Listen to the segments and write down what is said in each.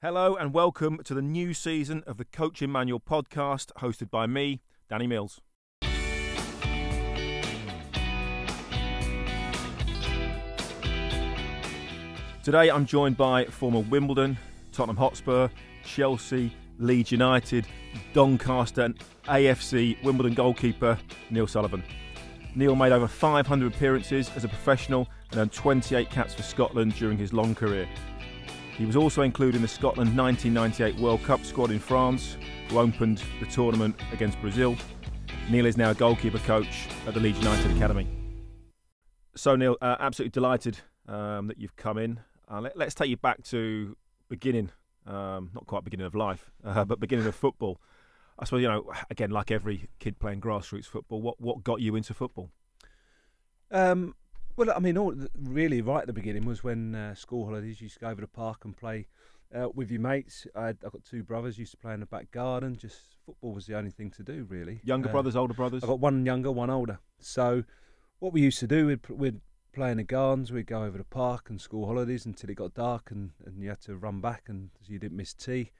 Hello and welcome to the new season of the Coaching Manual podcast, hosted by me, Danny Mills. Today I'm joined by former Wimbledon, Tottenham Hotspur, Chelsea, Leeds United, Doncaster, and AFC Wimbledon goalkeeper Neil Sullivan. Neil made over 500 appearances as a professional and earned 28 caps for Scotland during his long career. He was also included in the Scotland 1998 World Cup squad in France, who opened the tournament against Brazil. Neil is now a goalkeeper coach at the Leeds United Academy. So, Neil, uh, absolutely delighted um, that you've come in. Uh, let, us take you back to beginning, um, not quite beginning of life, uh, but beginning of football. I suppose you know, again, like every kid playing grassroots football, what what got you into football? Um, well, I mean, all, really, right at the beginning was when uh, school holidays. You used to go over the park and play uh, with your mates. I have got two brothers. Used to play in the back garden. Just football was the only thing to do, really. Younger uh, brothers, older brothers. I've got one younger, one older. So, what we used to do, we'd, we'd play in the gardens. We'd go over the park and school holidays until it got dark, and, and you had to run back, and so you didn't miss tea.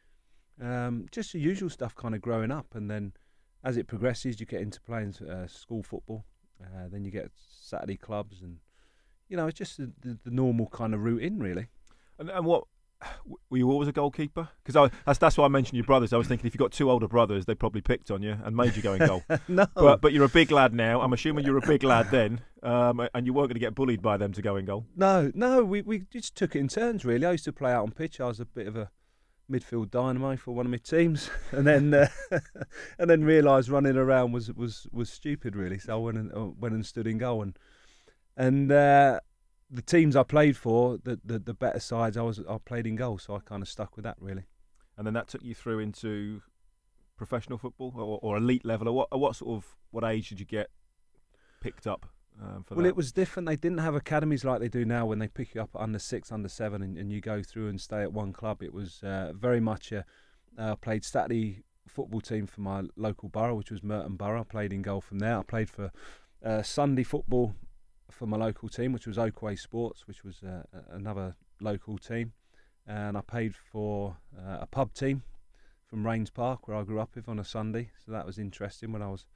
Um, just the usual stuff, kind of growing up, and then as it progresses, you get into playing uh, school football. Uh, then you get Saturday clubs and you know, it's just the, the, the normal kind of route in, really. And, and what were you always a goalkeeper? Because that's that's why I mentioned your brothers. I was thinking if you've got two older brothers, they probably picked on you and made you go in goal. no, but but you're a big lad now. I'm assuming you're a big lad then, um, and you weren't going to get bullied by them to go in goal. No, no, we we just took it in turns. Really, I used to play out on pitch. I was a bit of a midfield dynamo for one of my teams, and then uh, and then realised running around was was was stupid. Really, so I went and uh, went and stood in goal and and uh, the teams I played for, the, the, the better sides, I was I played in goal, so I kind of stuck with that really. And then that took you through into professional football or, or elite level. Or what, what sort of what age did you get picked up? Um, well, that? it was different. They didn't have academies like they do now when they pick you up under six, under seven, and, and you go through and stay at one club. It was uh, very much a uh, played Saturday football team for my local borough, which was Merton Borough. I played in goal from there. I played for uh, Sunday football for my local team, which was Oakway Sports, which was uh, another local team, and I paid for uh, a pub team from Raynes Park, where I grew up with on a Sunday. So that was interesting when I was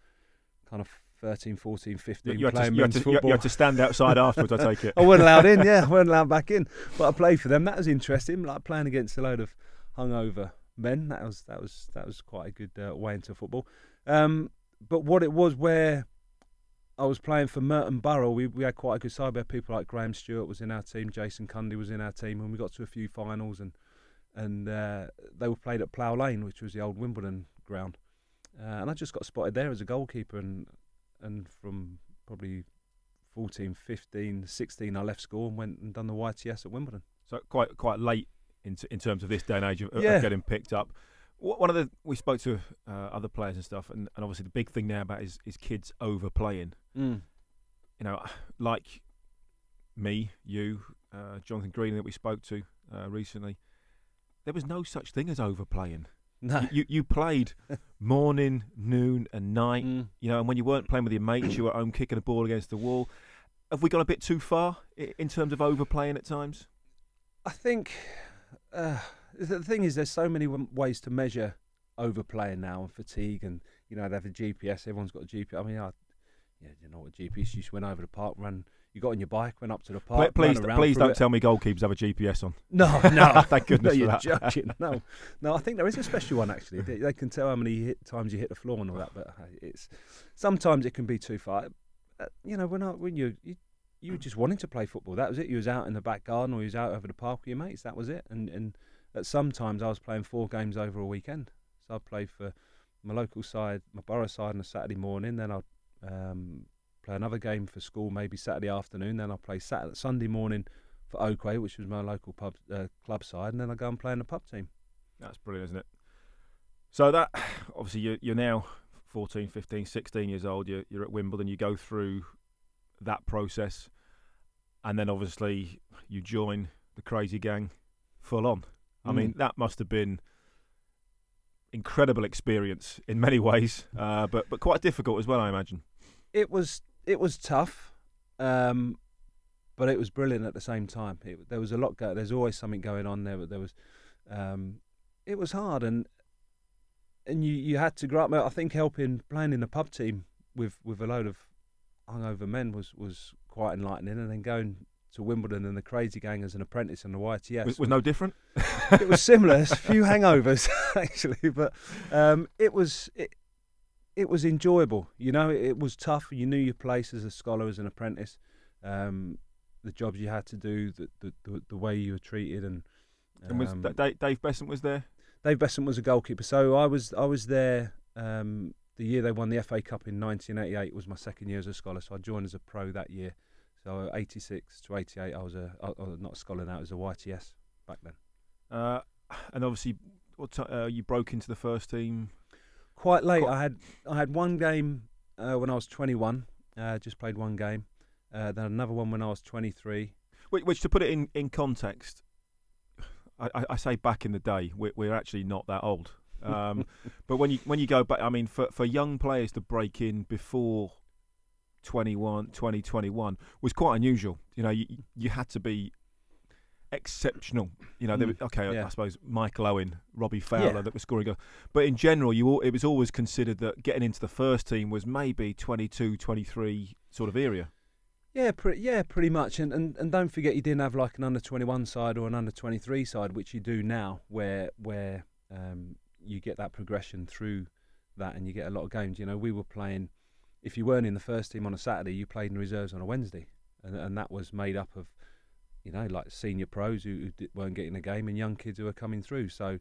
kind of 13, 14, 15 you playing to, you, had to, you had to stand outside afterwards, I take it. I wasn't allowed in, yeah, I wasn't allowed back in. But I played for them. That was interesting, like playing against a load of hungover men. That was that was that was quite a good uh, way into football. Um, but what it was, where I was playing for Merton Borough. We we had quite a good side. We had people like Graham Stuart was in our team, Jason Cundy was in our team, and we got to a few finals. And and uh, they were played at Plough Lane, which was the old Wimbledon ground. Uh, and I just got spotted there as a goalkeeper. And and from probably 14, 15, 16, I left school and went and done the YTS at Wimbledon. So quite quite late in in terms of this day and age of, yeah. of getting picked up one of the we spoke to uh, other players and stuff, and, and obviously the big thing now about is is kids overplaying. Mm. You know, like me, you, uh, Jonathan Green that we spoke to uh, recently. There was no such thing as overplaying. No. You you played morning, noon, and night. Mm. You know, and when you weren't playing with your mates, you were at home kicking a ball against the wall. Have we gone a bit too far in terms of overplaying at times? I think. Uh, the thing is, there's so many ways to measure overplaying now and fatigue, and you know they have a GPS. Everyone's got a GPS. I mean, I, yeah, you know what GPS? You just went over the park, ran. You got on your bike, went up to the park. Please, please don't it. tell me goalkeepers have a GPS on. No, no, thank goodness no, you're that. joking. No, no, I think there is a special one actually. They, they can tell how many hit, times you hit the floor and all that, but it's sometimes it can be too far. Uh, you know, when I, when you, you you were just wanting to play football. That was it. You was out in the back garden or you was out over the park with your mates. That was it. And and at some times I was playing four games over a weekend. So I'd play for my local side, my borough side on a Saturday morning. Then I'd um, play another game for school, maybe Saturday afternoon. Then I'd play Saturday, Sunday morning for Oakway, which was my local pub uh, club side. And then I'd go and play in the pub team. That's brilliant, isn't it? So that obviously you're, you're now 14, 15, 16 years old. You're, you're at Wimbledon. You go through that process, and then obviously you join the crazy gang full on. I mm. mean, that must have been incredible experience in many ways, uh, but but quite difficult as well, I imagine. It was it was tough, um, but it was brilliant at the same time. It, there was a lot. Go- there's always something going on there. but There was um, it was hard, and and you, you had to grow up. I think helping playing in the pub team with, with a load of hungover men was, was quite enlightening, and then going to Wimbledon and the Crazy Gang as an apprentice on the YTS was, was no different. it was similar. a few hangovers actually, but um, it was it, it was enjoyable. You know, it, it, was tough. You knew your place as a scholar, as an apprentice, um, the jobs you had to do, the the, the, the way you were treated, and. Um, and was um, Dave, Beasant was there? Dave Beasant was a goalkeeper. So I was I was there um, the year they won the FA Cup in 1988 was my second year as a scholar. So I joined as a pro that year. So 86 to 88, I was a I, I was not a scholar now. It was a YTS back then. Uh, and obviously, uh, you broke into the first team quite late. Quite I had I had one game uh, when I was 21. Uh, just played one game. Uh, then another one when I was 23. Which, which to put it in, in context, I, I, say back in the day, we're, we're actually not that old. Um, but when you when you go back, I mean, for, for young players to break in before 21, 2021 was quite unusual. You know, you, you had to be exceptional. You know, mm. okay, yeah. I, I, suppose Michael Owen, Robbie Fowler yeah. that was scoring goals. But in general, you all, it was always considered that getting into the first team was maybe 22, 23 sort of area. Yeah, pretty, yeah, pretty much. And, and and don't forget, you didn't have like an under twenty one side or an under twenty three side, which you do now, where where um, you get that progression through that, and you get a lot of games. You know, we were playing. If you weren't in the first team on a Saturday, you played in reserves on a Wednesday, and and that was made up of, you know, like senior pros who, who weren't getting a game and young kids who were coming through. So,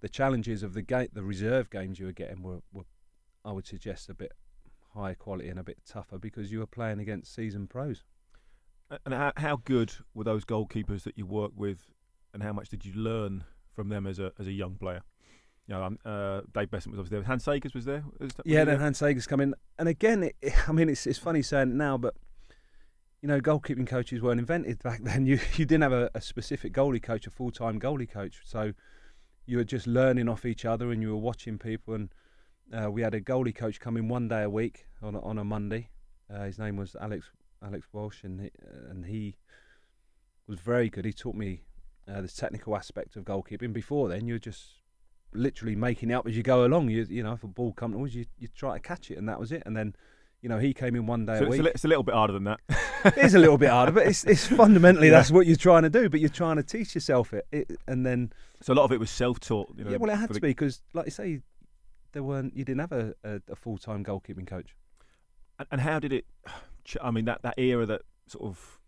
the challenges of the game, the reserve games you were getting were, were I would suggest, a bit higher quality and a bit tougher because you were playing against seasoned pros. And how, how good were those goalkeepers that you worked with, and how much did you learn from them as a as a young player? You know, um, uh, Dave Beasant was obviously there. Hans Segers was there. Was yeah, then Hans Segers come in, and again, it, I mean, it's it's funny saying it now, but you know, goalkeeping coaches weren't invented back then. You you didn't have a, a specific goalie coach, a full time goalie coach, so you were just learning off each other, and you were watching people and uh, we had a goalie coach come in one day a week on a, on a Monday. Uh, his name was Alex Alex Walsh, and he, and he was very good. He taught me uh, the technical aspect of goalkeeping. Before then, you're just literally making it up as you go along. You you know, if a ball comes towards you, you try to catch it, and that was it. And then, you know, he came in one day so a week. It's a, it's a little bit harder than that. it is a little bit harder, but it's it's fundamentally yeah. that's what you're trying to do. But you're trying to teach yourself it, it and then. So a lot of it was self-taught. You know, yeah, well, it had to the... be because, like you say, there weren't you didn't have a, a, a full time goalkeeping coach. And, and how did it? I mean that that era that sort of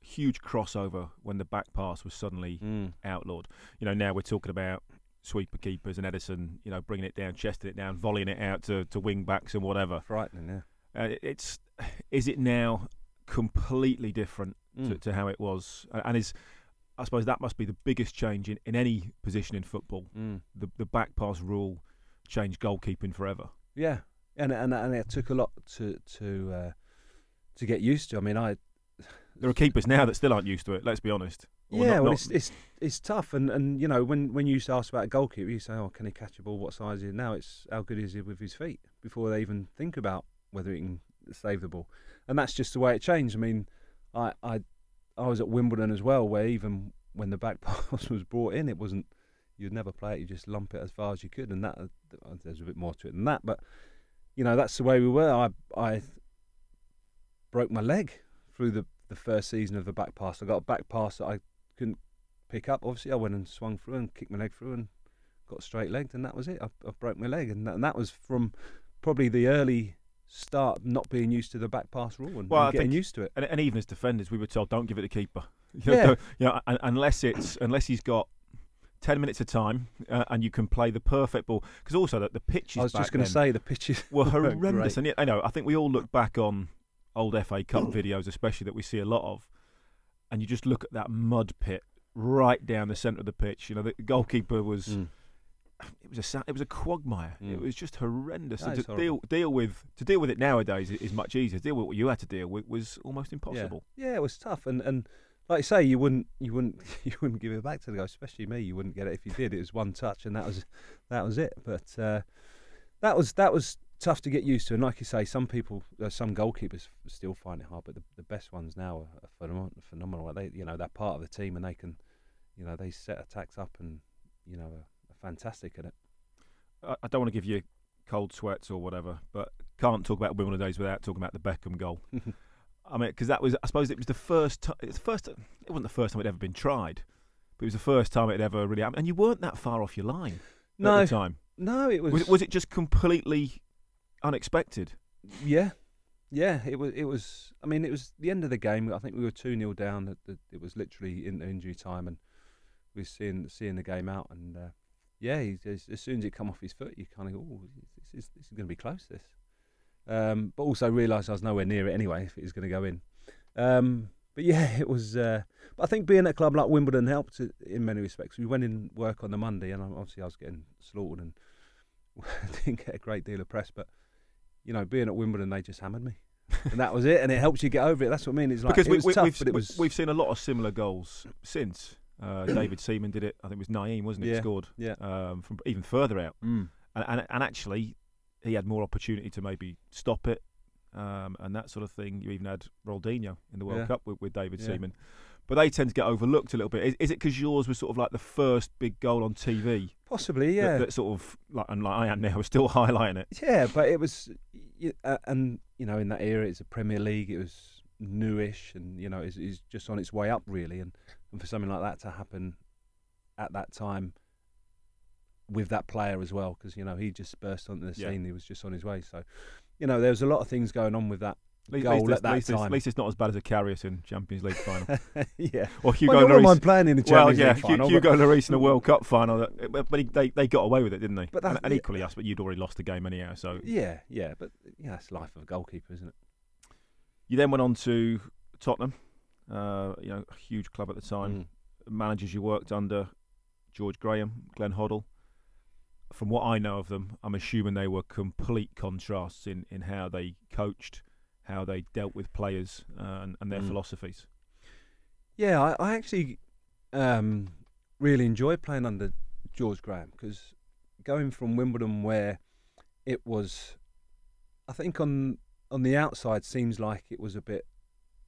huge crossover when the back pass was suddenly mm. outlawed. You know, now we're talking about sweeper keepers and Ederson, you know, bringing it down, chesting it down, volleying it out to, to wing backs and whatever. Frightening, yeah. Uh, it's is it now completely different mm. to, to, how it was, and is I suppose that must be the biggest change in, in any position in football. Mm. The the back pass rule changed goalkeeping forever. Yeah, and and and it took a lot to to uh, to get used to. I mean, I there are keepers now that still aren't used to it. Let's be honest. Or yeah, not, well, it's, it's it's tough, and, and you know when when you used to ask about a goalkeeper, you say, "Oh, can he catch a ball? What size is he?" Now it's how good is he with his feet before they even think about whether he can save the ball, and that's just the way it changed. I mean, I I I was at Wimbledon as well, where even when the back pass was brought in, it wasn't you'd never play it. You just lump it as far as you could, and that uh, there's a bit more to it than that. But you know, that's the way we were. I I broke my leg through the the first season of the back pass. I got a back pass that I couldn't pick up. Obviously, I went and swung through and kicked my leg through and got straight legged, and that was it. I, I broke my leg, and that, and that was from probably the early start not being used to the back pass rule and, well, and getting used to it. And, and, even as defenders, we were told don't give it to keeper. You know, yeah. you know, unless it's unless he's got 10 minutes of time uh, and you can play the perfect ball because also that the pitches I was just going to say the pitches were horrendous and yet, I know I think we all look back on old FA Cup videos especially that we see a lot of and you just look at that mud pit right down the centre of the pitch you know the goalkeeper was mm. it was a it was a quagmire mm. it was just horrendous and to deal deal with to deal with it nowadays is much easier to deal with what you had to deal with was almost impossible yeah, yeah it was tough and and like I say, you wouldn't, you wouldn't, you wouldn't give it back to the guy. Especially me, you wouldn't get it if you did. It was one touch, and that was, that was it. But uh, that was that was tough to get used to. And like you say, some people, uh, some goalkeepers still find it hard, but the, the best ones now are, phenomenal. phenomenal. They, you know, they're part of the team, and they can, you know, they set attacks up, and you know, are, are fantastic at it. I, I don't want to give you cold sweats or whatever, but can't talk about Wimbledon days without talking about the Beckham goal. I mean, because that was, I suppose, it was the first. time. It's the first. It wasn't the first time it'd ever been tried, but it was the first time it ever really happened. And you weren't that far off your line No, at the time. no, it was. Was, it, was it just completely unexpected? Yeah, yeah. It was. It was. I mean, it was the end of the game. I think we were two 0 down. It was literally in injury time, and we were seeing seeing the game out. And uh, yeah, as, soon as it come off his foot, you kind of go, "Oh, this is this is going to be close." This, um, but also realised I was nowhere near it anyway. If it was going to go in. Um, but yeah, it was. Uh, but I think being at a club like Wimbledon helped in many respects. We went in work on the Monday, and obviously I was getting slaughtered and didn't get a great deal of press. But you know, being at Wimbledon, they just hammered me, and that was it. And it helps you get over it. That's what I mean. It's like because it we, was we, tough, we've, but it was. we've seen a lot of similar goals since. Uh, David Seaman did it. I think it was Nayim, wasn't it? Yeah, Scored yeah. um, from even further out, Mm. and, and and actually, he had more opportunity to maybe stop it, um, and that sort of thing. You even had Ronaldinho in the World Yeah. Cup with, with David Yeah. Seaman, but they tend to get overlooked a little bit. Is, is it because yours was sort of like the first big goal on TV? Possibly, yeah, That, sort of like, and like I am now, still highlighting it. yeah. But it was, uh, and you know, in that era, it's a Premier League. It was newish, and you know, it's, it's just on its way up, really. And, and for something like that to happen at that time with that player as well, because you know he just burst onto the Yeah. scene. He was just on his way. So, you know, there was a lot of things going on with that At least, goal at least, at that least it's- time. at least it's not as bad as a Karius in Champions League final. yeah. or Hugo well, Lloris. mind playing in the Well, Champions yeah, League final. Hugo Lloris in a World Cup final. That, but he, they they got away with it, didn't they? But and, that's- and equally us, but you'd already lost the game anyhow. So Yeah, yeah, but yeah, that's the life of a goalkeeper, isn't it? you then went on to Tottenham. Uh, you know, a huge club at the time. Mm. Managers you worked under, George Graham, Glenn Hoddle. From what I know of them, I'm assuming they were complete contrasts in, in how they coached, how they dealt with players, uh, and, and their Mm. philosophies. Yeah, I, I actually um, really enjoy playing under George Graham because going from Wimbledon, where it was, I think on on the outside seems like it was a bit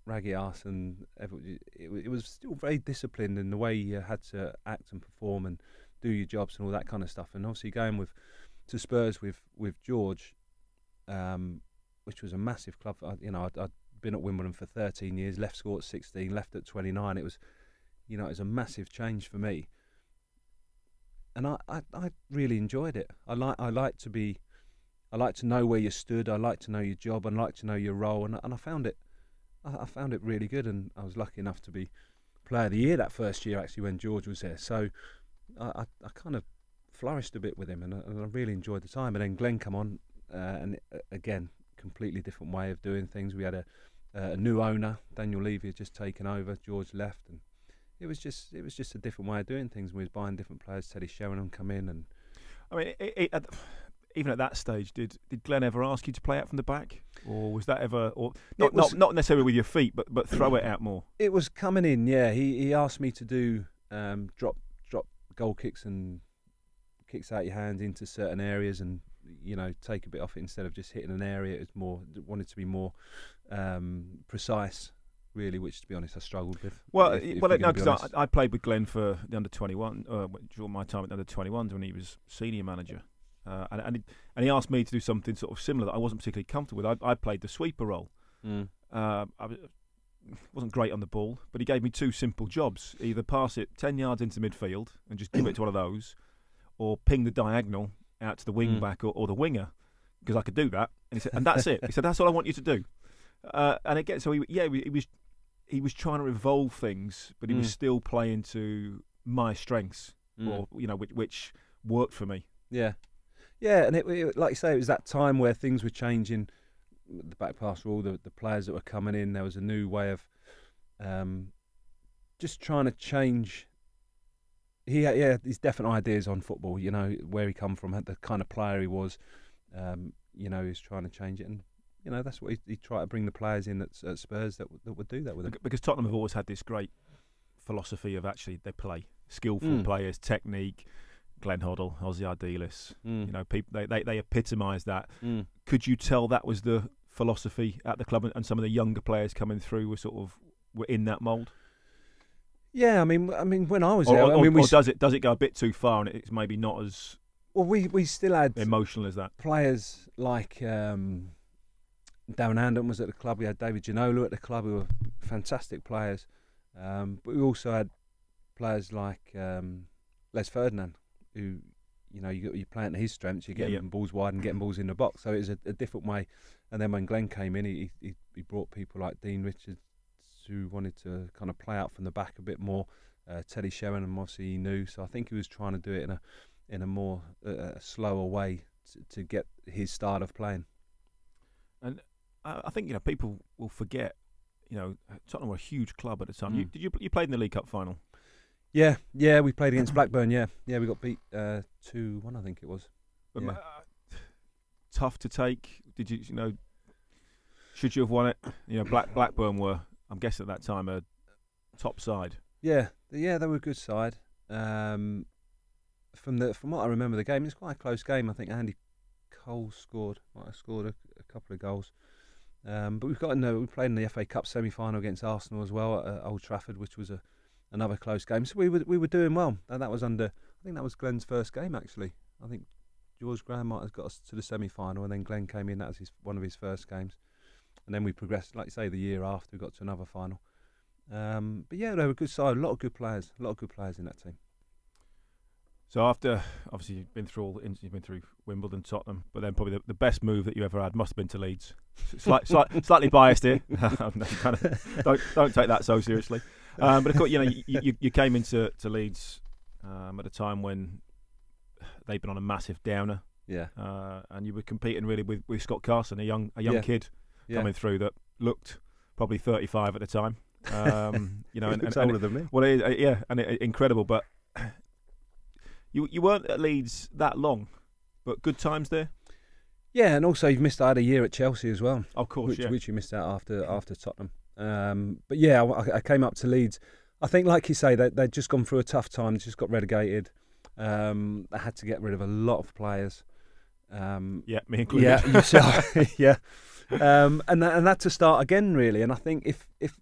raggy ass, and every- it, it was still very disciplined in the way you had to act and perform and do your jobs and all that kind of stuff. And obviously going with to Spurs with with George, um, which was a massive club. I, you know, I'd, I'd been at Wimbledon for 13 years, left school at 16, left at 29. It was, you know, it was a massive change for me. And I, I, I really enjoyed it. I like I like to be, I like to know where you stood. I like to know your job. I like to know your role. And and I found it, I, I found it really good. And I was lucky enough to be player of the year that first year actually when George was there. So I, I, I kind of flourished a bit with him, and I, and I really enjoyed the time. And then Glenn come on, uh, and uh, again, completely different way of doing things. We had a uh, a new owner, Daniel Levy, had just taken over. George left, and it was just it was just a different way of doing things. We was buying different players. Teddy Sheringham come in, and I mean, it, it, at, even at that stage, did did Glenn ever ask you to play out from the back, or was that ever, or not was- not, not necessarily with your feet, but but throw it out more? it was coming in. Yeah, he he asked me to do um, drop drop goal kicks and kicks out your hand into certain areas, and you know take a bit off it instead of just hitting an area. It was more wanted to be more um, precise. Really, which to be honest, I struggled with. Well, if- if well, no, because. I, I played with Glenn for the under twenty one uh, during my time at the under twenty ones when he was senior manager, uh, and and he, and he asked me to do something sort of similar that I wasn't particularly comfortable with. I, I played the sweeper role. Mm. Uh, I wasn't great on the ball, but he gave me two simple jobs: either pass it ten yards into midfield and just give it to one of those, or ping the diagonal out to the wing Mm. back or, or the winger, because I could do that. And he said, and that's it. He said, that's all I want you to do. Uh, and again, so he, yeah, he was he was trying to evolve things, but he was Mm. still playing to my strengths, Mm. or you know, which, which worked for me. Yeah, yeah, and it, it like you say, it was that time where things were changing. The back pass rule, the the players that were coming in, there was a new way of um, just trying to change. He had, yeah, these definite ideas on football. You know where he come from, the kind of player he was. Um, you know, he was trying to change it, and you know that's what he, he tried to bring the players in at, at Spurs that would- that would do that with him. Because Tottenham have always had this great philosophy of actually they play skillful Mm. players, technique. Glenn Hoddle, Ossie Ardiles, Mm. you know, people they they, they epitomise that. Mm. Could you tell that was the philosophy at the club, and- and some of the younger players coming through were sort of were in that mould? Yeah, I mean, I mean, when I was Or, there, or- I mean, we or does it does it go a bit too far and it's maybe not as well, we we still had emotional as that? players like um, Darren Anderton was at the club. We had David Ginola at the club, who were fantastic players. Um, but we also had players like um, Les Ferdinand, who you know you, you're playing to his strengths. You're Yeah, getting yeah. balls wide and getting balls in the box. So it was a, a different way. And then when Glenn came in, he, he he brought people like Dean Richards, who wanted to kind of play out from the back a bit more. Uh, Teddy Sheringham, obviously he knew. So I think he was trying to do it in a in a more uh, slower way to, to get his style of playing. I, I think you know people will forget. You know, Tottenham were a huge club at the time. You, Mm. did you you played in the League Cup final? Yeah, yeah, we played against Blackburn. Yeah, yeah, we got beat uh, two one, I think it was. But Yeah. uh, tough to take. Did you you know? Should you have won it? You know, Black Blackburn were. I'm guessing at that time a top side. Yeah, yeah, they were a good side. Um, from the from what I remember, the game it's quite a close game. I think Andy Cole scored, might have scored a, a couple of goals. Um, but we've got in the, we played in the FA Cup semi final against Arsenal as well at Old Trafford, which was a another close game. So we were we were doing well, and that was under. I think that was Glenn's first game actually. I think George Graham might have got us to the semi final, and then Glenn came in. That was his one of his first games, and then we progressed. Like you say, the year after we got to another final. Um, but yeah, they were a good side. A lot of good players. A lot of good players in that team. So after obviously you've been through all the- you've been through Wimbledon, Tottenham, but then probably the, the best move that you ever had must have been to Leeds. Slight, slight, slightly biased here. Kind of, don't don't take that so seriously. Um, but of course, you know you, you, you came into to Leeds um, at a time when they'd been on a massive downer, Yeah, uh, and you were competing really with, with Scott Carson, a young a young Yeah. kid yeah. coming through that looked probably 35 at the time. Um, you know, and, and- and older than me. well, it, uh, yeah, and it, incredible. But you you weren't at Leeds that long, but good times there. Yeah, and also you've missed out a year at Chelsea as well, Of course, which, yeah. which you missed out after after Tottenham. Um, but yeah, I, I came up to Leeds. I think, like you say, they they'd just gone through a tough time. They just got relegated. Um, they had to get rid of a lot of players. Um, yeah, me included. yeah, you saw, yeah, um, and that, and that to start again really. And I think if if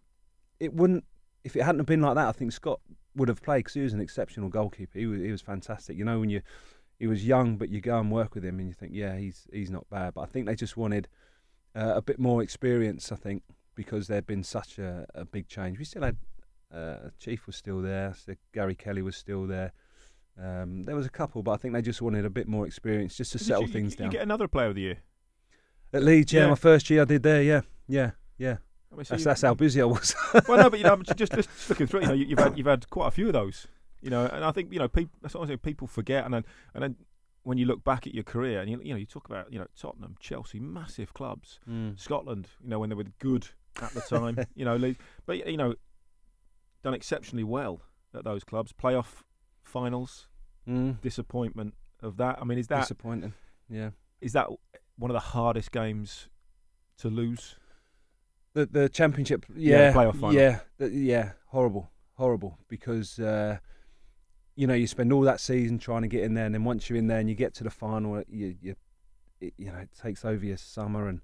it wouldn't, if it hadn't been like that, I think Scott would have played because he was an exceptional goalkeeper. He was he was fantastic. You know when you he was young, but you go and work with him and you think, yeah, he's he's not bad. But I think they just wanted uh, a bit more experience. I think because there'd been such a, a big change. We still had uh, Chief was still there, so Gary Kelly was still there. Um, there was a couple, but I think they just wanted a bit more experience just to Did settle you, things you, down. You get another Player of the Year. At Leeds, yeah, Yeah. my first year I did there, yeah, yeah, yeah. I mean, so That's you- that's how busy I was. well, no, but you know, I'm just, just just looking through. You know, you, you've had you've had quite a few of those. You know, and I think you know people. That's what I'm saying. People forget, and then and then when you look back at your career, and you, you know, you talk about you know Tottenham, Chelsea, massive clubs. Scotland, you know, when they were good at the time, you know, Leeds, but you know, done exceptionally well at those clubs. Playoff finals, Mm. disappointment of that. I mean, is that Disappointing. Yeah. Is that one of the hardest games to lose? The the championship, Yeah, yeah, playoff final. yeah, th- yeah, horrible, horrible. Because uh, you know you spend all that season trying to get in there, and then once you're in there and you get to the final, you you it, you know it takes over your summer, and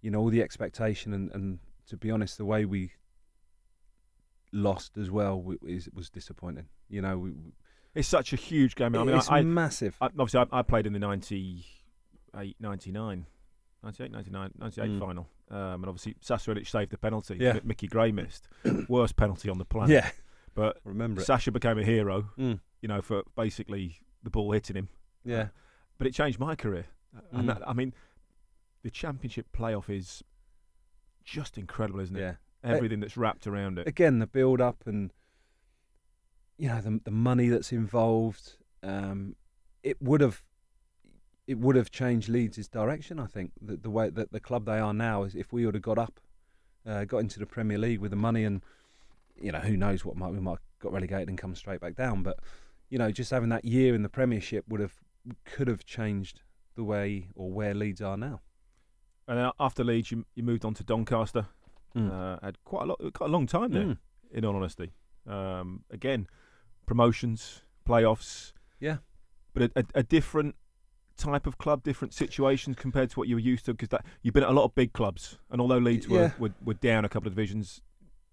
you know all the expectation, and, and to be honest, the way we lost as well w- is, was disappointing. You know, we, It's such a huge game. I mean, it's I, massive. I, obviously, I, I played in the 98, 99, 98, 99, 98 Mm. final. Um, and obviously, Sasha saved the penalty Yeah. that Mickey Gray missed. Worst penalty on the planet. yeah, But remember it. Sasha became a hero, Mm. you know, for basically the ball hitting him. Yeah, But it changed my career. And Mm. that, I mean, the championship playoff is just incredible, isn't it? yeah. Everything that's wrapped around it. again the build up and you know the the money that's involved um it would have it would have changed Leeds' direction I think the, the way that the club they are now is if we would have got up uh, got into the Premier League with the money and you know who knows what might we might have got relegated and come straight back down but you know just having that year in the Premiership would have could have changed the way or where Leeds are now And then after Leeds, you, you moved on to Doncaster. Uh, had quite a lot, quite a long time there. Mm. in all honesty. Um, again, promotions, playoffs. Yeah. But a, a, a different type of club, different situations compared to what you were used to. Because you've been at a lot of big clubs, and although Leeds were, Yeah. were were down a couple of divisions,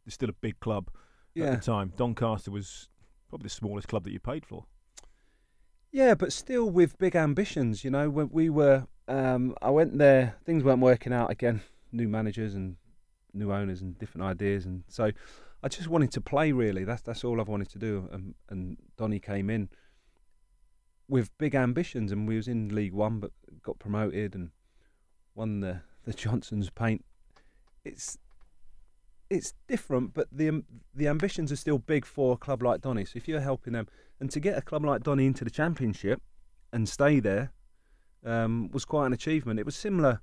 they're still a big club. Yeah. at the time. Doncaster was probably the smallest club that you paid for. Yeah, but still with big ambitions. You know, when we were, um, I went there. Things weren't working out again. New managers and new owners and different ideas, and so I just wanted to play. Really, that's that's all I've wanted to do. And, and Donny came in with big ambitions, and we was in League One, but got promoted and won the the Johnstone's Paint. It's it's different, but the um, the ambitions are still big for a club like Donny. So if you're helping them, and to get a club like Donny into the Championship and stay there um, was quite an achievement. It was similar,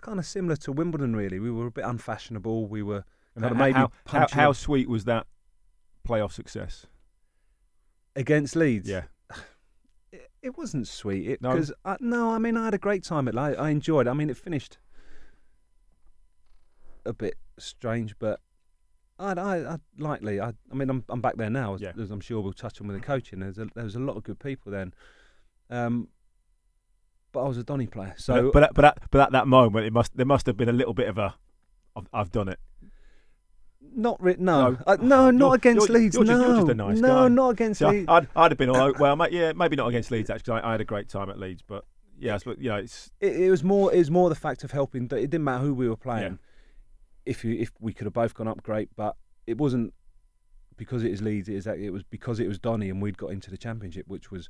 kind of similar to Wimbledon. Really, we were a bit unfashionable. We were Kinda how, maybe how, how, how sweet was that playoff success? against Leeds. Yeah. It, it wasn't sweet. It No? because I, no, I mean I had a great time at. I, I enjoyed. it. I mean it finished a bit strange, but I, I, I likely. I, I mean I'm, I'm back there now, Yeah. as I'm sure we'll touch on with the coaching. There's a, there was a lot of good people then. Um, but I was a Donny player, so but, but at- but at, but at that moment, it must there must have been a little bit of a, I've, I've done it. Not re- no, No. Uh, no, not You're- against you're- Leeds. you're just- no, you're just a nice no, guy. not against Leeds. I'd, I'd have been all well, ma- yeah, maybe not against Leeds actually. I, I had a great time at Leeds, but yeah, but you know, it's it, it was more it was more the fact of helping. It didn't matter who we were playing. If you if we could have both gone up, great. But it wasn't because it is Leeds. It, is, that- it was because it was Donny and we'd got into the championship, which was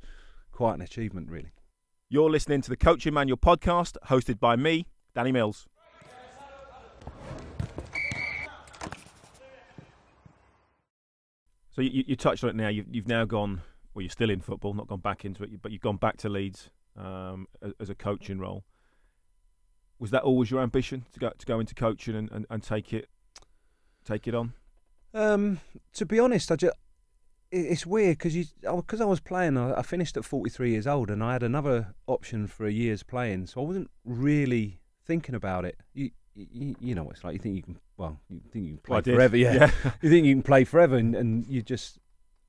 quite an achievement, really. You're listening to the Coaching Manual podcast, hosted by me, Danny Mills. So you, you touched on it now. You've, you've now gone. Well, you're still in football, not gone back into it, but you've gone back to Leeds um, as, a coaching role. Was that always your ambition to go to go into coaching and, and, and take it take it on? Um, to be honest, I just it's weird because you because I was playing. I, I finished at 43 years old, and I had another option for a year's playing, so I wasn't really thinking about it. You you, you know what it's like. You think you can well, you think you can play Well, forever, yeah. you think you can play forever, and, and you just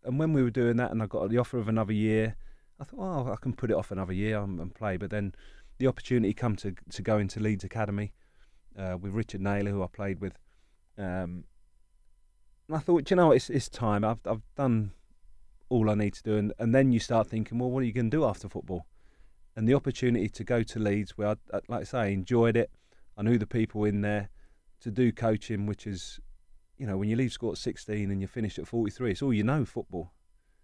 and when we were doing that, and I got the offer of another year, I thought, oh, I can put it off another year and, and play. But then the opportunity come to to go into Leeds Academy uh, with Richard Naylor, who I played with. Um, and I thought, you know, it's it's time. I've I've done all I need to do, and, and then you start thinking, well, what are you going to do after football? And the opportunity to go to Leeds, where I like I say, enjoyed it. I knew the people in there to do coaching, which is, you know, when you leave school at 16 and you finish at 43, it's all you know, football.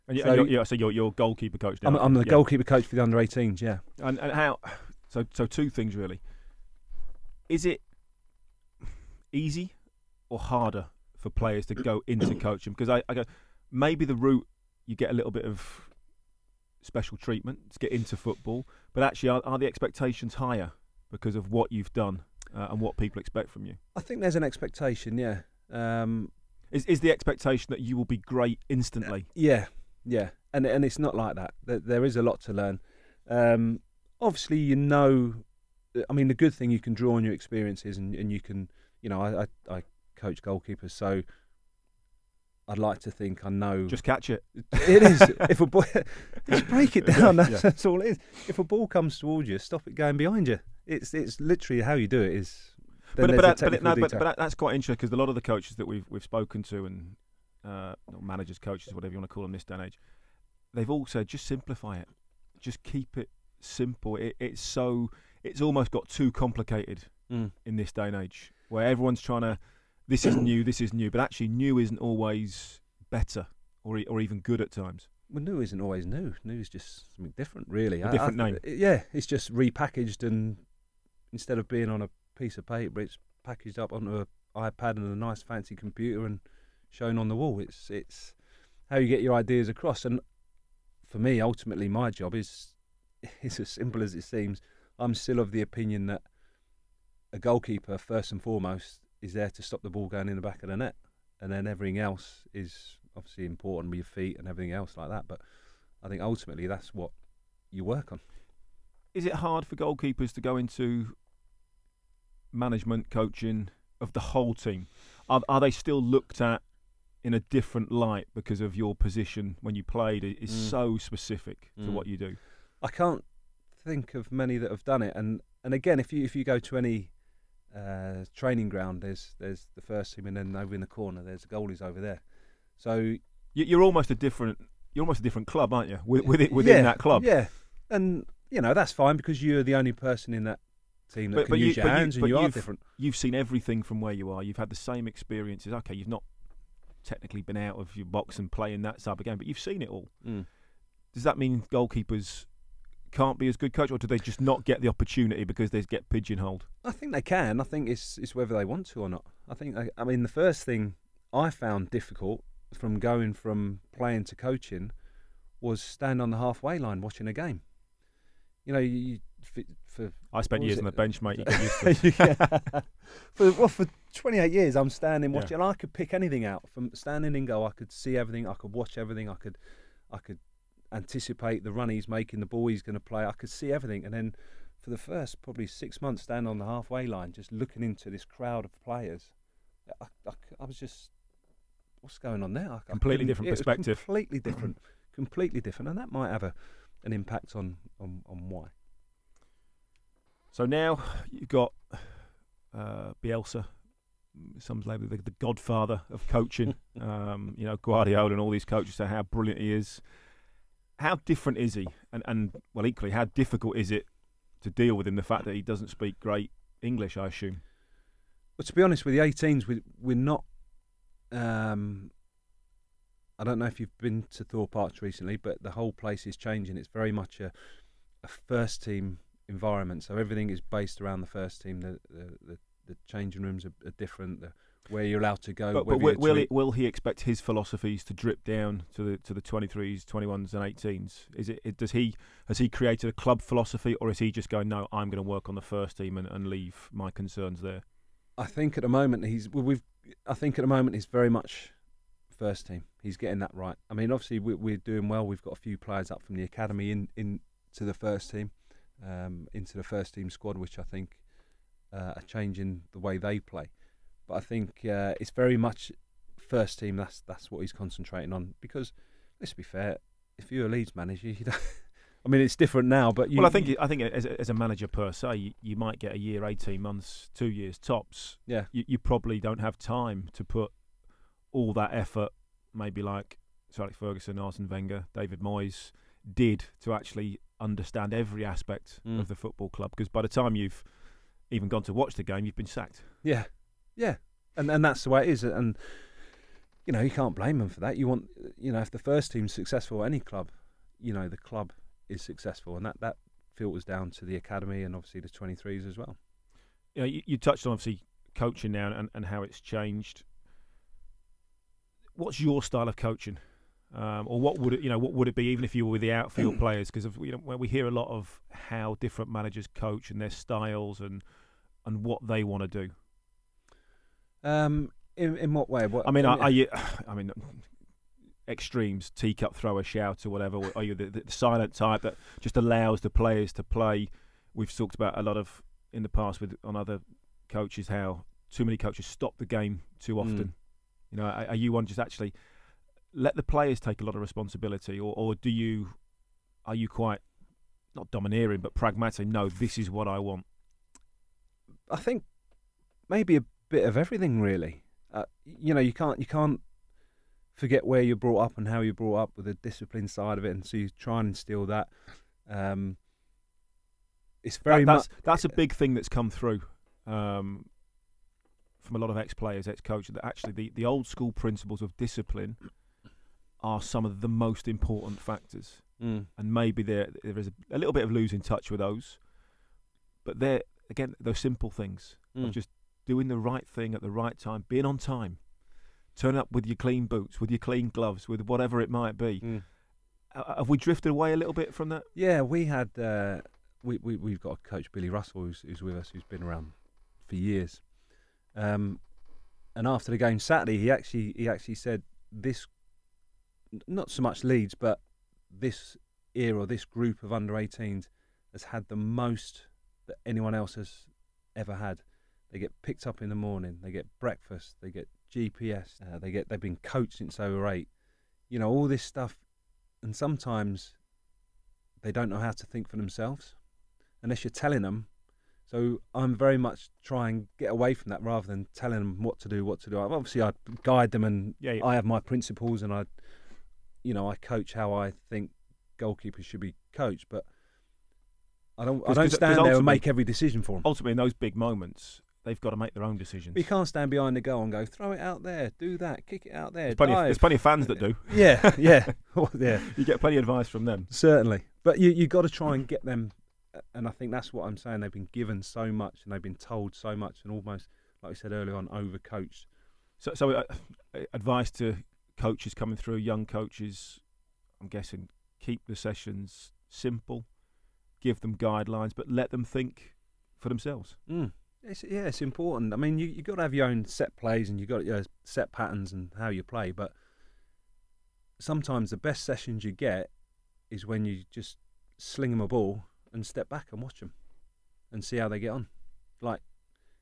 And you, So- and you're, so you're, you're goalkeeper coach. I'm, I'm the Yeah. goalkeeper coach for the under 18s, yeah. And, and how? So so two things really. Is it easy or harder for players to go into coaching? Because I, I go maybe the route you get a little bit of special treatment to get into football, but actually are, are the expectations higher because of what you've done uh, and what people expect from you? I think there's an expectation, yeah. Um, Is is the expectation that you will be great instantly? Yeah, yeah, and and it's not like that. There, there is a lot to learn. Um, obviously, you know, I mean, the good thing you can draw on your experiences, and, and you can, you know, I, I, I coach goalkeepers, so I'd like to think I know. Just catch it. it is if a ball, just break it down. That's, Yeah. that's all it is. If a ball comes towards you, stop it going behind you. It's it's literally how you do it. Is then but but, that, but, it- no, but, but that's quite interesting because a lot of the coaches that we've we've spoken to and uh, not managers, coaches, whatever you want to call them this day and age, they've all said just simplify it, just keep it simple. It, it's so it's almost got too complicated Mm. in this day and age where everyone's trying to this is new, this is new, but actually new isn't always better or e- or even good at times. Well, new isn't always new. New is just something different, really. A I- different I- name. Yeah, it's just repackaged, and instead of being on a piece of paper, it's packaged up onto an iPad and a nice fancy computer and shown on the wall. It's it's how you get your ideas across. And for me, ultimately, my job is is as simple as it seems. I'm still of the opinion that a goalkeeper, first and foremost, is there to stop the ball going in the back of the net, and then everything else is obviously important with your feet and everything else like that. But I think ultimately that's what you work on. Is it hard for goalkeepers to go into management coaching of the whole team? Are, are they still looked at in a different light because of your position when you played? It is Mm. so specific to Mm. what you do. I can't think of many that have done it. And and again, if you if you go to any uh, training ground, there's there's the first team, and then over in the corner, there's the goalies over there. So You- You're almost a different. You're almost a different club, aren't you? With, with it within yeah, that club. yeah, and you know that's fine because you're the only person in that team that But- can but you- use your but you- hands, and you are different. You've seen everything from where you are. You've had the same experiences. Okay, you've not technically been out of your box and playing that type of game, but you've seen it all. Mm. Does that mean goalkeepers can't be as good coach, or do they just not get the opportunity because they get pigeonholed? I think they can. I think it's it's whether they want to or not. I think. I, I mean, the first thing I found difficult from going from playing to coaching was stand on the halfway line watching a game. You know, you, you for, for I spent years on the bench, mate. You get used to for well, for 28 years, I'm standing Yeah. watching. and I could pick anything out from standing in goal. I could see everything. I could watch everything. I could, I could anticipate the run he's making, the ball he's going to play. I could see everything. And then for the first probably six months, stand on the halfway line, just looking into this crowd of players. I, I, I was just, what's going on there? I, Completely different perspective. Completely different. completely different, and that might have a, an impact on on, on why. So now you've got uh, Bielsa, some label the, the godfather of coaching. um, you know Guardiola and all these coaches say how brilliant he is. How different is he? And and well, equally, how difficult is it to deal with him? The fact that he doesn't speak great English, I assume. But to be honest, with the 18s, we, we're not. Um, I don't know if you've been to Thorpe Arch recently, but the whole place is changing. It's very much a, a first team environment, so everything is based around the first team. The the, the, the changing rooms are, are different. The, where you're allowed to go. But, but will, will, he, will he expect his philosophies to drip down to the to the 23s, 21s, and 18s? Is it, it does he has he created a club philosophy, or is he just going no? I'm going to work on the first team and, and leave my concerns there. I think at the moment he's well, we've. I think at the moment he's very much first team. He's getting that right. I mean, obviously we, we're doing well. We've got a few players up from the academy in in to the first team, um, into the first team squad, which I think uh, are changing the way they play. But I think uh, it's very much first team. That's that's what he's concentrating on. Because let's be fair, if you're a Leeds manager, you don't. I mean, it's different now, but you, well, I think I think as a, as a manager per se, you, you might get a year, 18 months, two years tops. yeah, You, you probably don't have time to put all that effort, maybe like Sir Alex Ferguson, Arsene Wenger, David Moyes did to actually understand every aspect Mm. of the football club. Because by the time you've even gone to watch the game, you've been sacked. Yeah, yeah, and and that's the way it is. And you know, you can't blame them for that. You want, you know, if the first team's successful any club, you know, the club is successful, and that that filters down to the academy and obviously the 23s as well. you know, you, you touched on obviously coaching now and, and how it's changed. What's your style of coaching, um, or what would it, you know? What would it be, even if you were with the outfield players? Because you know, we hear a lot of how different managers coach and their styles and and what they want to do. Um, in in what way? What I mean, are, are you? I mean, extremes, teacup thrower, shout, or whatever. Or are you the, the silent type that just allows the players to play? We've talked about a lot of in the past with on other coaches how too many coaches stop the game too Mm. You know, are, are you one just actually let the players take a lot of responsibility, or, or do you are you quite not domineering but pragmatic? No, this is what I want. I think maybe a bit of everything really. Uh, you know, you can't you can't forget where you're brought up and how you're brought up with the discipline side of it, and so you try and instill that. Um, it's very That- much that's that's a big thing that's come through um, from a lot of ex-players, ex-coaches. That actually the, the old school principles of discipline are some of the most important factors, Mm. and maybe there there is a, a little bit of losing touch with those. But they're again those simple things Mm. of just doing the right thing at the right time, being on time, turn up with your clean boots, with your clean gloves, with whatever it might be. Mm. Uh, Have we drifted away a little bit from that? Yeah, we had uh, we, we we've got a coach Billy Russell who's, who's with us, who's been around for years. Um, and after the game Saturday, he actually he actually said this, not so much Leeds, but this era, this group of under 18s has had the most that anyone else has ever had. They get picked up in the morning, they get breakfast, they get GPS, uh, they get they've been coached since over eight. You know all this stuff, and sometimes they don't know how to think for themselves unless you're telling them. So I'm very much try and get away from that rather than telling them what to do, what to do. Obviously, I guide them, and Yeah, yeah. I have my principles, and I, you know, I coach how I think goalkeepers should be coached. But I don't, I don't stand there and make every decision for them. Ultimately, in those big moments, they've got to make their own decisions. You can't stand behind the goal and go, throw it out there, do that, kick it out there, There's plenty, of, there's plenty of fans that uh, do. yeah, yeah, yeah. You get plenty of advice from them. Certainly, but you you got to try and get them, and I think that's what I'm saying. They've been given so much, and they've been told so much, and almost like we said earlier on, overcoached. So, so uh, advice to coaches coming through, young coaches. I'm guessing keep the sessions simple, give them guidelines, but let them think for themselves. Mm. It's, yeah, it's important. I mean, you you got to have your own set plays, and you got your set patterns and how you play. But sometimes the best sessions you get is when you just sling them a ball and step back and watch them, and see how they get on. Like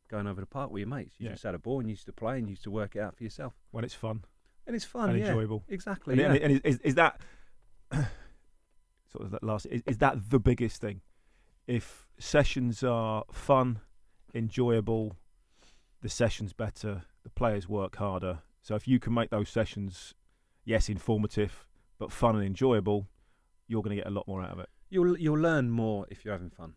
going over the park with your mates. You Yeah. just had a ball and you used to play and you used to work it out for yourself, When it's fun and it's fun. and yeah, enjoyable. exactly. And, yeah. and, and is, is that sort of that last? Is, is that the biggest thing? If sessions are fun, enjoyable, the sessions better, the players work harder. So if you can make those sessions, yes, informative, but fun and enjoyable, you're going to get a lot more out of it. You'll you'll learn more if you're having fun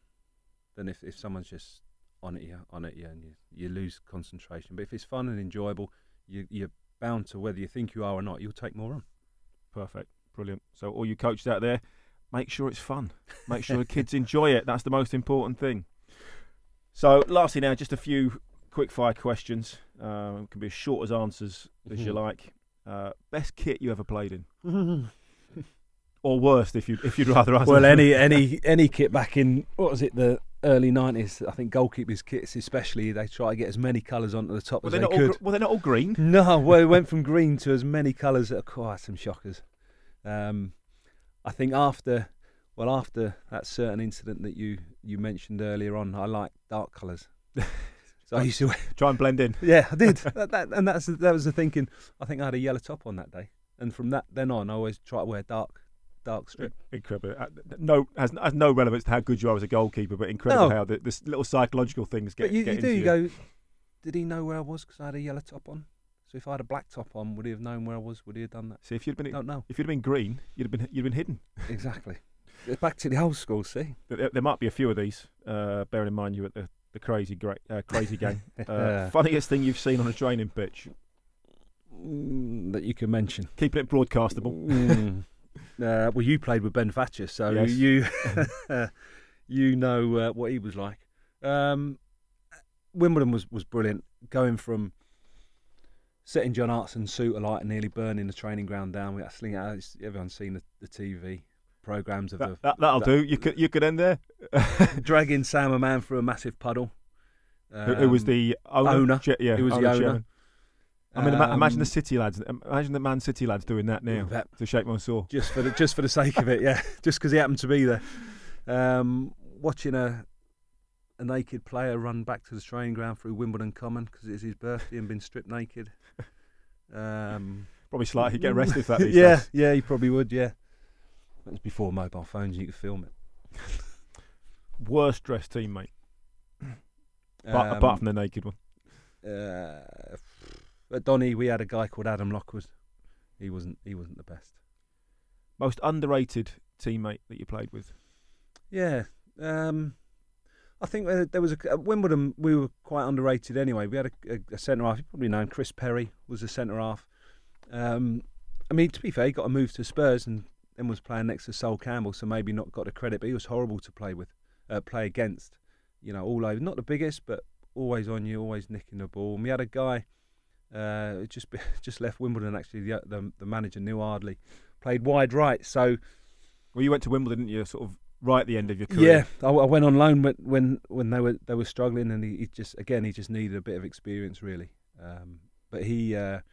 than if, if someone's just on it, yeah, on it, yeah, and you, you lose concentration. But if it's fun and enjoyable, you you're bound to whether you think you are or not, you'll take more on. Perfect, brilliant. So all you coaches out there, make sure it's fun. Make sure the kids enjoy it. That's the most important thing. So lastly, now just a few quick fire questions. Uh, can be as short as answers as you Mhm. like. Uh, best kit you ever played in, or worst if you if you'd rather answer. well, any any any kit back in what was it the early nineties? I think goalkeepers kits especially they try to get as many colours onto the top Well, as they're they not all, could. gr- well, they're not all green. No, well, it went from green to as many colours that are quite some shockers. Um, I think after, well, after that certain incident that you you mentioned earlier on, I like dark colours. so I used to, Try and blend in. yeah, I did, that, that, and that's that was the thinking. I think I had a yellow top on that day, and from that then on, I always try to wear dark, dark strip. Incredible. Uh, No, has, has no relevance to how good you are as a goalkeeper, but incredible No. how the, this little psychological things get. but you, get you do, into you go. Did he know where I was because I had a yellow top on? So if I had a black top on, would he have known where I was? Would he have done that? See, if you'd been Don't know if you'd have been green, you'd have been you'd have been hidden. exactly. Back to the old school. See. There, there might be a few of these. Uh, bearing in mind you at the the crazy great uh, Crazy Gang. Uh, funniest thing you've seen on a training pitch. Mm, that you can mention. Keeping it broadcastable. Mm. Uh, well, you played with Ben Thatcher, so Yes. you you know uh, what he was like. Um, Wimbledon was, was brilliant. Going from setting John Hartson's suit alight and nearly burning the training ground down. We had to sling it out. It's- Everyone's seen the, the TV programs of That, that, that'll that- do. You could you could end there. dragging Sam Hammam through a massive puddle. who, who was Um, the owner? owner. Yeah, Who was the owner, owner. chairman. I mean, ima- imagine the Um, City lads. Imagine the Man City lads doing that now that- to Sheikh Mansour. just for the just for the sake of it, yeah, just because he happened to be there. Um, watching a a naked player run back to the training ground through Wimbledon Common because it's his birthday and been stripped naked. Um, Probably slightly get arrested for that. Yeah, days. yeah, he probably would. Yeah, that was before mobile phones. You could film it. Worst dressed teammate, apart, apart from the naked one. uh, at Donny, we had a guy called Adam Lockwood. He wasn't. He wasn't the best. Most underrated teammate that you played with. Yeah. Um, I think there was a at Wimbledon. We were quite underrated anyway. We had a, a, a centre half. You probably know him, Chris Perry was a centre half. Um, I mean, to be fair, he got a move to Spurs and then was playing next to Sol Campbell, so maybe not got the credit. But he was horrible to play with, uh, play against. You know, all over. Not the biggest, but always on you, always nicking the ball. And we had a guy uh, just just left Wimbledon. Actually, the, the the manager Neal Ardley played wide right. So Well, you went to Wimbledon, didn't you? Sort of right at the end of your career. yeah, I, I went on loan when when when they were they were struggling, and he, he just again he just needed a bit of experience really. Um, but he uh, it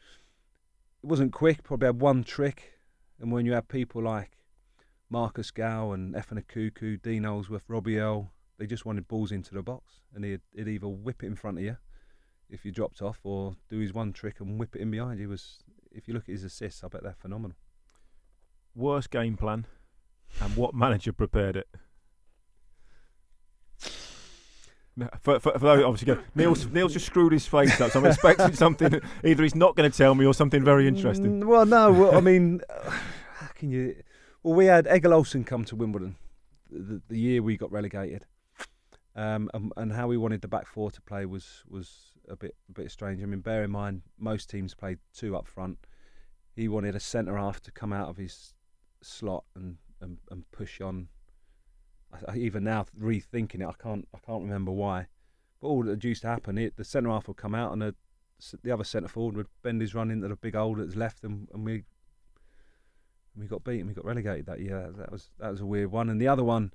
wasn't quick. Probably had one trick, and when you have people like Marcus Gayle and Efan Ekoku, Dean Holdsworth, Robbie Earle, they just wanted balls into the box, and he'd, he'd either whip it in front of you if you dropped off, or do his one trick and whip it in behind you. Was if you look at his assists, I bet they're phenomenal. Worst game plan, and what manager prepared it? For, for, for those obviously, go, Neil's Neil's just screwed his face up. So I'm expecting something. Either he's not going to tell me or something very interesting. Mm, well, no. Well, I mean, how can you? Well, we had Egil Olsen come to Wimbledon the, the year we got relegated, um, and, and how we wanted the back four to play was was a bit a bit strange. I mean, bear in mind most teams played two up front. He wanted a centre half to come out of his slot and and, and push on. I, I, even now, rethinking it, I can't I can't remember why. But all that used to happen, it, the centre half would come out and the the other centre forward would bend his run into the big hole that's left, and, and we we got beaten. We got relegated that year. That was that was a weird one. And the other one,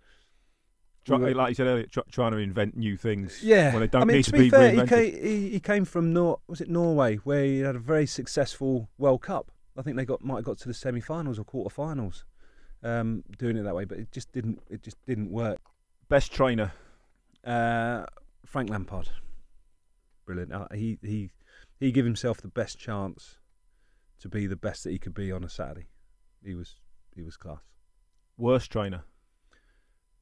Try, like you said earlier, tr- trying to invent new things. yeah, when they don't I mean, need to to be be fair, he came, he, he came from Nor was it Norway, where he had a very successful World Cup. I think they got might have got to the semi-finals or quarter-finals, um, doing it that way. But it just didn't. It just didn't work. Best trainer. Uh, Frank Lampard, brilliant. Uh, he he he gave himself the best chance to be the best that he could be on a Saturday. He was he was class. Worst trainer.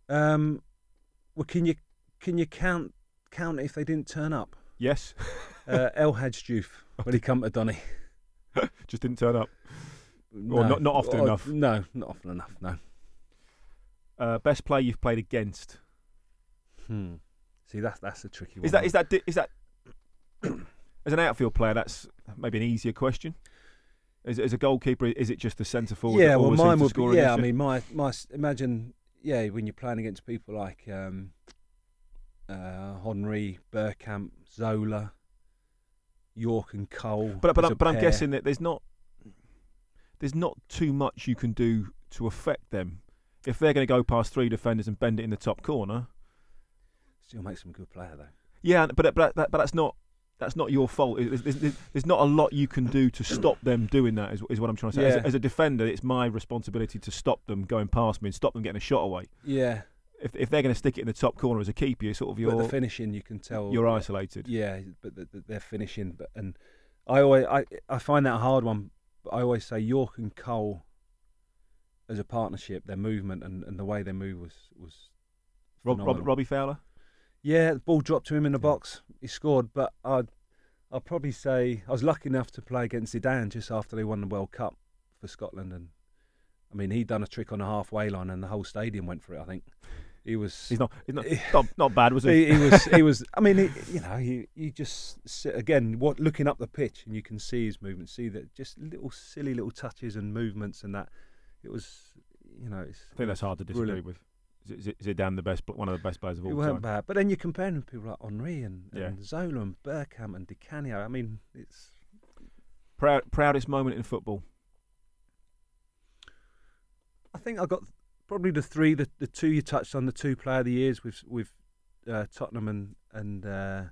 Um, well, can you can you count count if they didn't turn up? Yes, Uh, El Hadj Diouf when he come to Donny. just didn't turn up. Or not- not often Oh, enough. No, not often enough. No. Uh, best player you've played against. Hmm. See, that's that's a tricky one. Is that is that is that as an outfield player? That's maybe an easier question. As, as a goalkeeper, is it just the centre forward? yeah, well, mine would be. Yeah, I mean, my my imagine. Yeah, when you're playing against people like um, uh, Henry, Bergkamp, Zola, Yorke, and Cole. But but I'm, but I'm guessing that there's not there's not too much you can do to affect them. If they're going to go past three defenders and bend it in the top corner, still makes him a good player though. yeah, but but but that's not that's not your fault. There's, there's, there's not a lot you can do to stop them doing that. Is, is what I'm trying to say. As, a, as a defender, it's my responsibility to stop them going past me and stop them getting a shot away. Yeah, If if they're going to stick it in the top corner as a keeper, you're sort of your but the finishing you can tell you're isolated. Yeah, but the, the, they're finishing. But and I always I I find that a hard one. But I always say Yorke and Cole as a partnership, their movement and, and the way they move was was Rob, Rob. Robbie Fowler. Yeah, the ball dropped to him in the Yeah. box. He scored, but I'd I'd probably say I was lucky enough to play against Zidane just after they won the World Cup for Scotland, and I mean he'd done a trick on the halfway line, and the whole stadium went for it. I think he was. He's not he's not not, not bad, was he? he, he was he was I mean he, you know you you just sit, again what looking up the pitch and you can see his movements see that just little silly little touches and movements and that it was you know it's, I think that's hard to disagree brilliant. with. Is, is Zidane the best, one of the best players of all city? it weren't bad but then you're comparing with people like Henry and, Yeah. and Zola and Bergkamp and Di Canio I mean it's Proud, proudest moment in football. I think I got probably the three the, the two you touched on the two player of the years with with uh, Tottenham and and uh,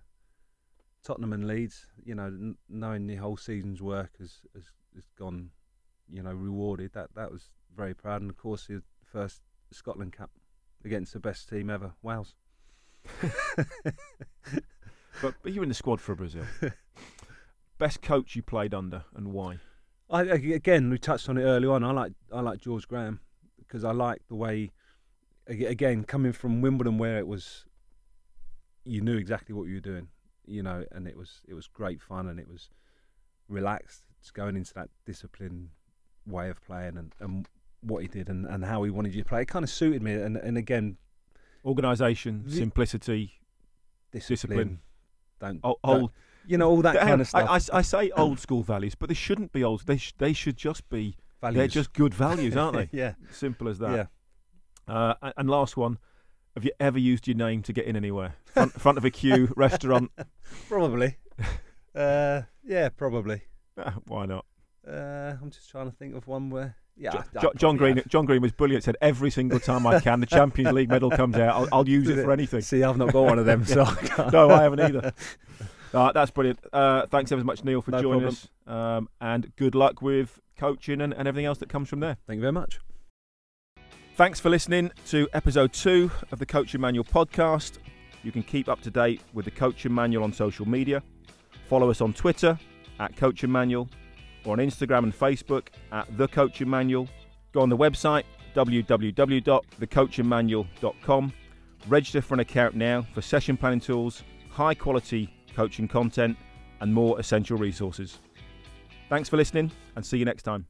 Tottenham and Leeds you know n- knowing the whole season's work has, has has gone you know rewarded that that was very proud and of course the first Scotland Cup against the best team ever Wales But, but you're in the squad for Brazil. Best coach you played under and why? I, again, we touched on it early on. I like I like George Graham because I like the way, again, coming from Wimbledon where it was, you knew exactly what you were doing, you know, and it was it was great fun and it was relaxed. It's going into that disciplined way of playing and, and what he did and, and how he wanted you to play. It kind of suited me. And and again, Organisation, The- simplicity, discipline. Discipline. Don't, o- don't- old. you know all that Hang kind of stuff. I, I, I say old school values, but they shouldn't be old. They sh- they should just be. Values. They're just good values, aren't they? yeah, Simple as that. yeah. Uh, and- last one. Have you ever used your name to get in anywhere? Front, front of a queue, restaurant? Probably. uh, yeah, probably. Why not? Uh, I'm just trying to think of one where. Yeah, Jo- I- I Jo- John Green. have. John Green was brilliant. Said every single time I can, the Champions League medal comes out. I'll, I'll use it for anything. See, I've not got one of them, so I can't. No, I haven't either. Right, that's brilliant. Uh, thanks ever so much, Neil, for No joining problem. us. Um, and good luck with coaching and, and everything else that comes from there. Thank you very much. Thanks for listening to episode two of the Coaching Manual podcast. You can keep up to date with the Coaching Manual on social media. Follow us on Twitter at Coaching Manual or on Instagram and Facebook at The Coaching Manual. Go on the website www.thecoachingmanual.com. Register for an account now for session planning tools, high quality coaching content, and more essential resources. Thanks for listening and see you next time.